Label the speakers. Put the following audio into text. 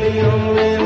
Speaker 1: Leon,